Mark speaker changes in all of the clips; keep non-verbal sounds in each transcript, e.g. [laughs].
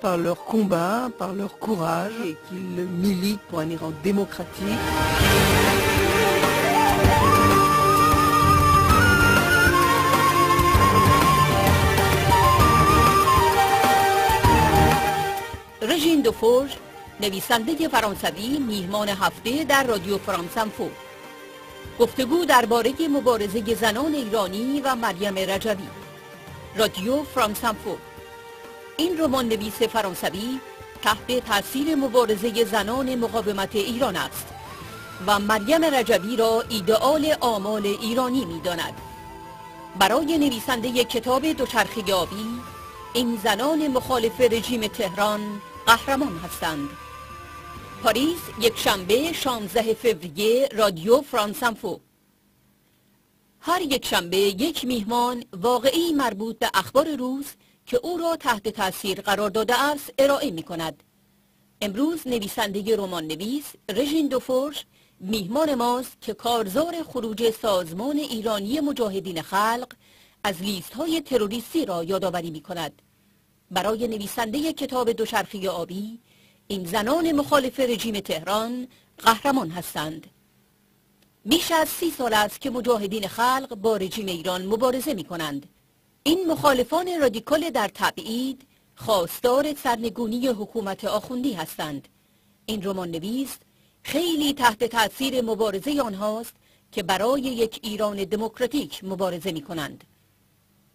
Speaker 1: par leur combat, par leur courage et qu'ils militent pour un Iran démocratique.
Speaker 2: رژین دوفورژ نویسنده فرانسوی میهمان هفته در رادیو فرانسنفو گفتگو درباره مبارزه زنان ایرانی و مریم رجوی رادیو فرانسنفو این رمان نویس فرانسوی تحت تاثیر مبارزه زنان مقاومت ایران است و مریم رجوی را ایدئال آمال ایرانی می داند. برای نویسنده کتاب دوچرخه آبی این زنان مخالف رژیم تهران قهرمان هستند پاریس یک شنبه 16 فوریه رادیو فرانسنفو هر یک شنبه یک میهمان واقعی مربوط به اخبار روز که او را تحت تاثیر قرار داده است ارائه می کند امروز نویسنده رمان نویس رژین دوفورش میهمان ماست که کارزار خروج سازمان ایرانی مجاهدین خلق از لیست های تروریستی را یادآوری می کند برای نویسنده کتاب دوچرخه آبی این زنان مخالف رژیم تهران قهرمان هستند. بیش از سی سال است که مجاهدین خلق با رژیم ایران مبارزه می کنند این مخالفان رادیکال در تبعید خواستار سرنگونی حکومت آخوندی هستند. این رمان نویس خیلی تحت تاثیر مبارزه آنهاست که برای یک ایران دموکراتیک مبارزه می کنند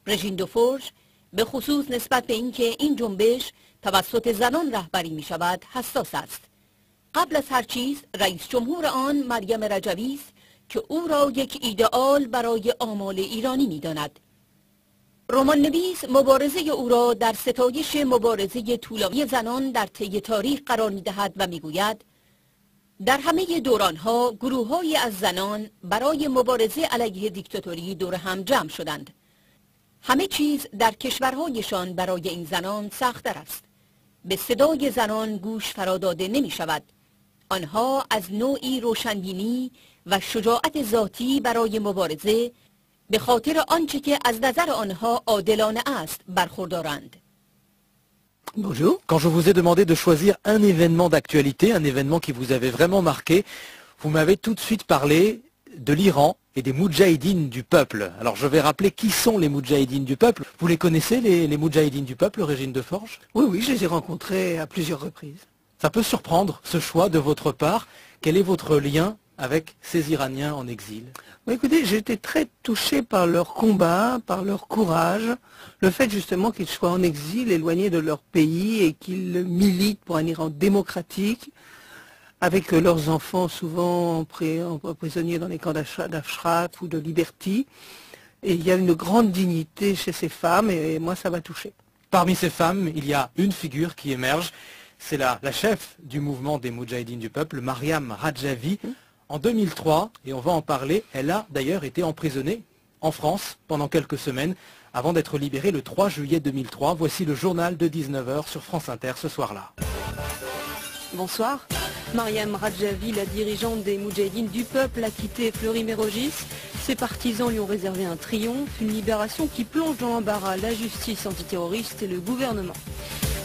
Speaker 2: رژین دوفورش به خصوص نسبت به اینکه این جنبش توسط زنان رهبری می شود حساس است. قبل از هر چیز رئیس جمهور آن مریم رجوی است که او را یک ایدئال برای آمال ایرانی می داند. رمان نویس مبارزه او را در ستایش مبارزه طولانی زنان در طی تاریخ قرار می دهد و می گوید در همه دورانها گروههایی از زنان برای مبارزه علیه دیکتاتوری دور هم جمع شدند. همه چیز در کشورهایشان برای این زنان سختتر است. به صدای زنان گوش فراداده نمی شود. آنها از نوعی روشنبینی و شجاعت ذاتی برای مبارزه به خاطر آنچه که از نظر آنها عادلانه است برخوردارند.
Speaker 1: Bonjour.
Speaker 3: Quand je vous ai demandé de choisir un événement d'actualité, un événement qui vous avait vraiment marqué, vous m'avez tout de suite parlé de l'Iran et des Moudjahidines du peuple. Alors je vais rappeler qui sont les Moudjahidines du peuple. Vous les connaissez, les, les Moudjahidines du peuple, Régine de Forge
Speaker 1: Oui, oui, je les ai rencontrés à plusieurs reprises.
Speaker 3: Ça peut surprendre, ce choix de votre part. Quel est votre lien avec ces Iraniens en exil
Speaker 1: écoutez, j'ai été très touché par leur combat, par leur courage, le fait justement qu'ils soient en exil, éloignés de leur pays et qu'ils militent pour un Iran démocratique, avec leurs enfants souvent emprisonnés dans les camps d'Ash- d'Ashraf ou de Liberty. Et il y a une grande dignité chez ces femmes et moi ça m'a touché.
Speaker 3: Parmi ces femmes, il y a une figure qui émerge. C'est la, la chef du mouvement des Moudjahidines du peuple, Mariam Rajavi. En 2003, et on va en parler, elle a d'ailleurs été emprisonnée en France pendant quelques semaines avant d'être libérée le 3 juillet 2003. Voici le journal de 19h sur France Inter ce soir-là.
Speaker 4: Bonsoir. Mariam Radjavi, la dirigeante des Moudjahidines du peuple, a quitté Fleury-Mérogis. Ses partisans lui ont réservé un triomphe, une libération qui plonge dans l'embarras la justice antiterroriste et le gouvernement.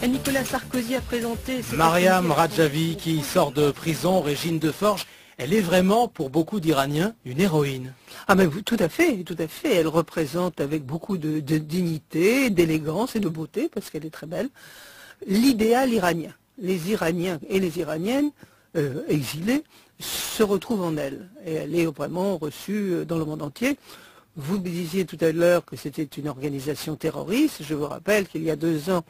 Speaker 4: Nicolas Sarkozy a présenté...
Speaker 3: Mariam Rajavi qui sort de prison, Régine de Forge, elle est vraiment pour beaucoup d'Iraniens une héroïne.
Speaker 1: Ah mais tout à fait, tout à fait. Elle représente avec beaucoup de, de dignité, d'élégance et de beauté, parce qu'elle est très belle, l'idéal iranien. Les Iraniens et les Iraniennes euh, exilés se retrouvent en elle. Et elle est vraiment reçue euh, dans le monde entier. Vous me disiez tout à l'heure que c'était une organisation terroriste. Je vous rappelle qu'il y a deux ans,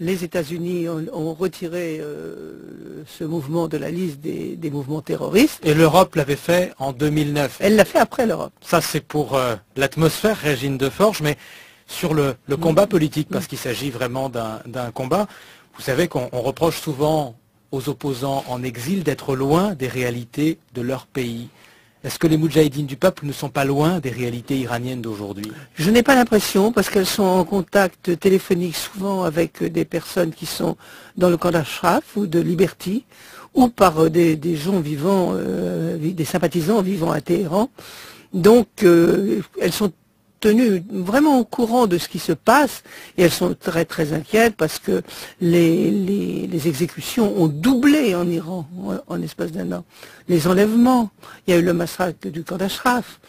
Speaker 1: les États-Unis ont, ont retiré euh, ce mouvement de la liste des, des mouvements terroristes.
Speaker 3: Et l'Europe l'avait fait en 2009.
Speaker 1: Elle l'a fait après l'Europe.
Speaker 3: Ça, c'est pour euh, l'atmosphère, Régine de Forge, mais sur le, le combat politique, parce qu'il s'agit vraiment d'un combat. Vous savez qu'on on reproche souvent aux opposants en exil d'être loin des réalités de leur pays. Est-ce que les Moudjahidines du peuple ne sont pas loin des réalités iraniennes d'aujourd'hui?
Speaker 1: Je n'ai pas l'impression, parce qu'elles sont en contact téléphonique souvent avec euh, des personnes qui sont dans le camp d'Ashraf ou de Liberty, ou par euh, des, gens vivant, euh, des sympathisants vivant à Téhéran. Donc, euh, elles sont tenues vraiment au courant de ce qui se passe et elles sont très très inquiètes parce que les, les, exécutions ont doublé en Iran en, espace d'un an. Les enlèvements, il y a eu le massacre du camp d'Ashraf.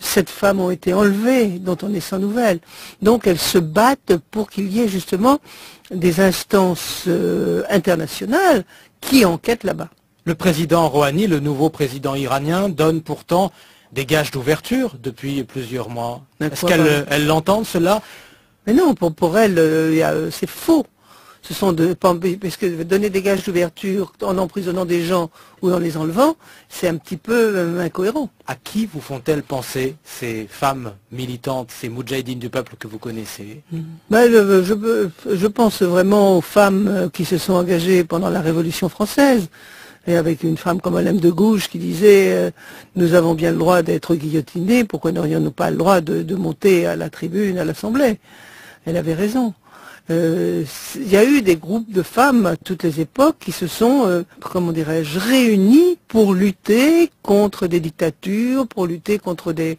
Speaker 1: Sept femmes ont été enlevées dont on est sans nouvelles. Donc elles se battent pour qu'il y ait justement des instances euh, internationales qui enquêtent là-bas.
Speaker 3: Le président Rouhani, le nouveau président iranien, donne pourtant des gages d'ouverture depuis plusieurs mois. Est-ce qu'elle l'entend cela?
Speaker 1: Mais non, pour, pour elle, euh, euh, c'est faux. Ce sont de, parce que donner des gages d'ouverture en emprisonnant des gens ou en les enlevant, c'est un petit peu incohérent.
Speaker 3: À qui vous font-elles penser ces femmes militantes, ces moudjahidines du peuple que vous connaissez?
Speaker 1: Ben, je, je pense vraiment aux femmes qui se sont engagées pendant la Révolution française et avec une femme comme Madame de Gouges qui disait euh, nous avons bien le droit d'être guillotinés, pourquoi n'aurions-nous pas le droit de monter à la tribune, à l'Assemblée? Elle avait raison. Euh, il y a eu des groupes de femmes à toutes les époques qui se sont, euh, comment dirais-je, réunis pour lutter contre des dictatures, pour lutter contre des,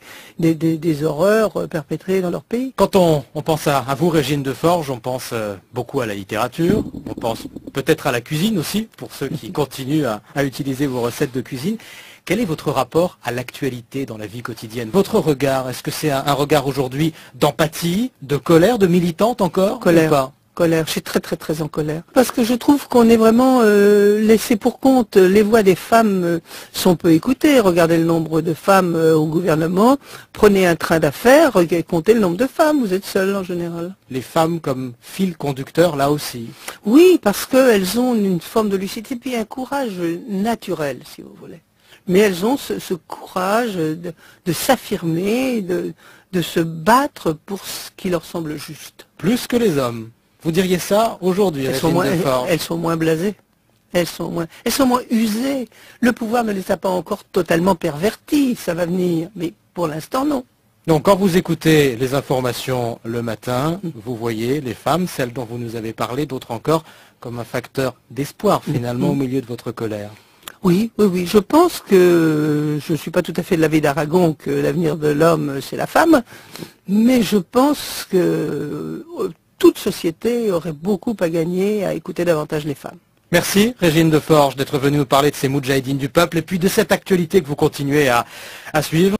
Speaker 1: horreurs euh, perpétrées dans leur pays.
Speaker 3: Quand on, pense à, vous, Régine de Forge, on pense beaucoup à la littérature, on pense peut-être à la cuisine aussi, pour ceux qui [laughs] continuent à utiliser vos recettes de cuisine. Quel est votre rapport à l'actualité dans la vie quotidienne Votre regard, est-ce que c'est un, regard aujourd'hui d'empathie, de colère, de militante encore
Speaker 1: Colère. colère, je suis très très très en colère. Parce que je trouve qu'on est vraiment euh, laissé pour compte. Les voix des femmes euh, sont peu écoutées. Regardez le nombre de femmes euh, au gouvernement. Prenez un train d'affaires, comptez le nombre de femmes. Vous êtes seul en général.
Speaker 3: Les femmes comme fil conducteur là aussi.
Speaker 1: Oui, parce qu'elles ont une forme de lucidité et un courage naturel, si vous voulez mais elles ont ce, courage de, s'affirmer, de, se battre pour ce qui leur semble juste.
Speaker 3: Plus que les hommes. Vous diriez ça aujourd'hui
Speaker 1: elles, sont moins, elles sont moins blasées. Elles sont moins, elles sont moins usées. Le pouvoir ne les a pas encore totalement perverties. Ça va venir, mais pour l'instant, non.
Speaker 3: Donc quand vous écoutez les informations le matin, vous voyez les femmes, celles dont vous nous avez parlé, d'autres encore, comme un facteur d'espoir finalement au milieu de votre colère.
Speaker 1: Oui, oui, oui. Je pense que je ne suis pas tout à fait de l'avis d'Aragon que l'avenir de l'homme, c'est la femme, mais je pense que euh, toute société aurait beaucoup à gagner à écouter davantage les femmes.
Speaker 3: Merci Régine Deforge d'être venue nous parler de ces moudjahidines du peuple et puis de cette actualité que vous continuez à, à suivre.